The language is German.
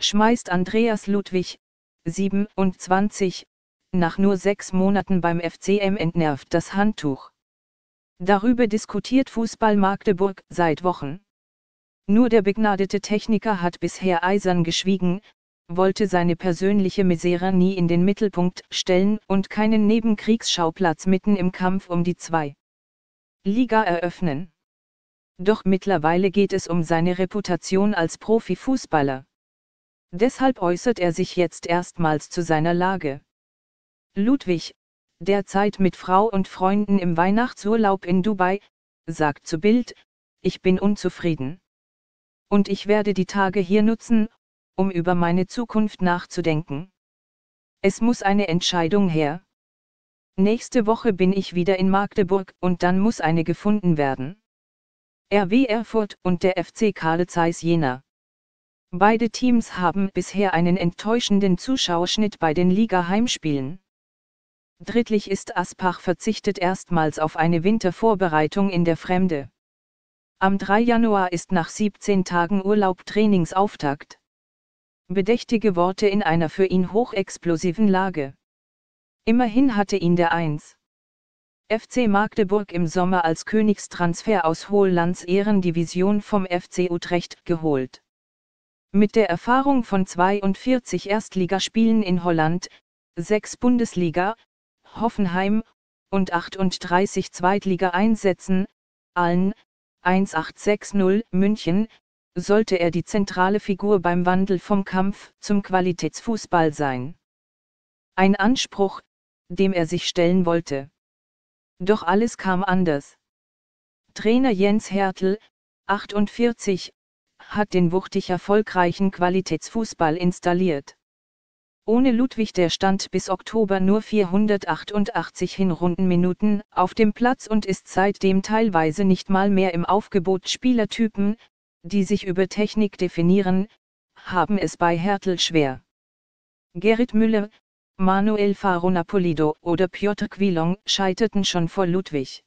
schmeißt Andreas Ludwig, 27, nach nur sechs Monaten beim FCM entnervt das Handtuch. Darüber diskutiert Fußball Magdeburg seit Wochen. Nur der begnadete Techniker hat bisher eisern geschwiegen, wollte seine persönliche Misere nie in den Mittelpunkt stellen und keinen Nebenkriegsschauplatz mitten im Kampf um die zwei Liga eröffnen. Doch mittlerweile geht es um seine Reputation als Profifußballer. Deshalb äußert er sich jetzt erstmals zu seiner Lage. Ludwig, derzeit mit Frau und Freunden im Weihnachtsurlaub in Dubai, sagt zu Bild, ich bin unzufrieden. Und ich werde die Tage hier nutzen, um über meine Zukunft nachzudenken. Es muss eine Entscheidung her. Nächste Woche bin ich wieder in Magdeburg und dann muss eine gefunden werden. RW Erfurt und der FC Karl Zeiss Jena. Beide Teams haben bisher einen enttäuschenden Zuschauerschnitt bei den Liga-Heimspielen. Drittlich ist Aspach verzichtet erstmals auf eine Wintervorbereitung in der Fremde. Am 3 Januar ist nach 17 Tagen Urlaub Trainingsauftakt. Bedächtige Worte in einer für ihn hochexplosiven Lage. Immerhin hatte ihn der 1. FC Magdeburg im Sommer als Königstransfer aus Hohllands Ehrendivision vom FC Utrecht geholt. Mit der Erfahrung von 42 Erstligaspielen in Holland, 6 Bundesliga, Hoffenheim, und 38 Zweitliga-Einsätzen, allen, 1860 München, sollte er die zentrale Figur beim Wandel vom Kampf zum Qualitätsfußball sein. Ein Anspruch, dem er sich stellen wollte. Doch alles kam anders. Trainer Jens Hertel, 48, hat den wuchtig erfolgreichen Qualitätsfußball installiert. Ohne Ludwig der stand bis Oktober nur 488 Hinrundenminuten auf dem Platz und ist seitdem teilweise nicht mal mehr im Aufgebot Spielertypen, die sich über Technik definieren, haben es bei Hertel schwer. Gerrit Müller, Manuel Faro Napolido oder Piotr Quilong scheiterten schon vor Ludwig.